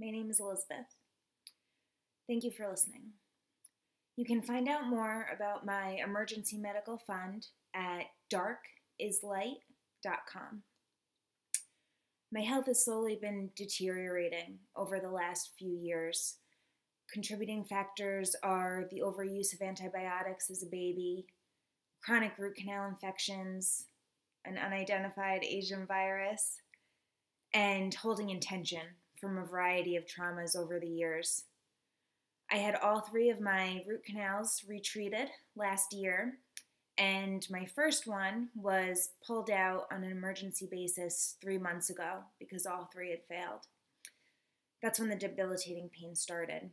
My name is Elizabeth. Thank you for listening. You can find out more about my emergency medical fund at darkislight.com. My health has slowly been deteriorating over the last few years. Contributing factors are the overuse of antibiotics as a baby, chronic root canal infections, an unidentified Asian virus, and holding intention from a variety of traumas over the years. I had all three of my root canals retreated last year, and my first one was pulled out on an emergency basis three months ago because all three had failed. That's when the debilitating pain started.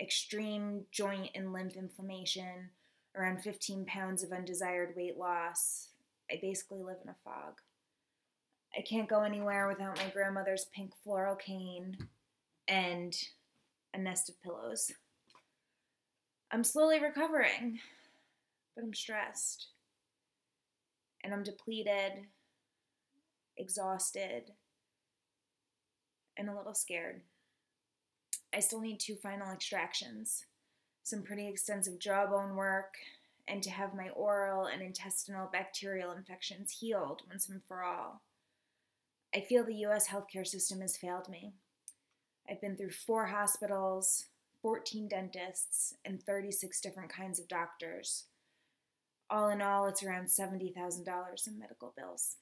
Extreme joint and lymph inflammation, around 15 pounds of undesired weight loss. I basically live in a fog. I can't go anywhere without my grandmother's pink floral cane and a nest of pillows. I'm slowly recovering, but I'm stressed. And I'm depleted, exhausted, and a little scared. I still need two final extractions, some pretty extensive jawbone work, and to have my oral and intestinal bacterial infections healed once and for all. I feel the US healthcare system has failed me. I've been through four hospitals, 14 dentists, and 36 different kinds of doctors. All in all, it's around $70,000 in medical bills.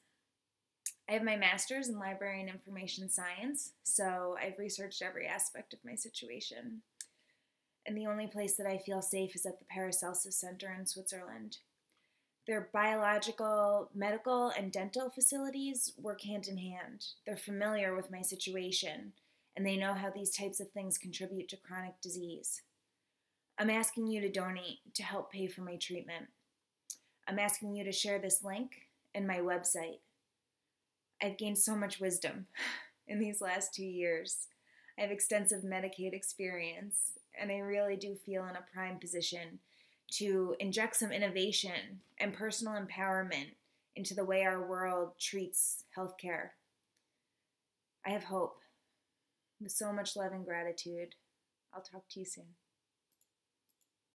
I have my master's in library and information science, so I've researched every aspect of my situation. And the only place that I feel safe is at the Paracelsus Center in Switzerland. Their biological, medical, and dental facilities work hand in hand. They're familiar with my situation, and they know how these types of things contribute to chronic disease. I'm asking you to donate to help pay for my treatment. I'm asking you to share this link and my website. I've gained so much wisdom in these last two years. I have extensive Medicaid experience, and I really do feel in a prime position to inject some innovation and personal empowerment into the way our world treats healthcare. I have hope. With so much love and gratitude, I'll talk to you soon.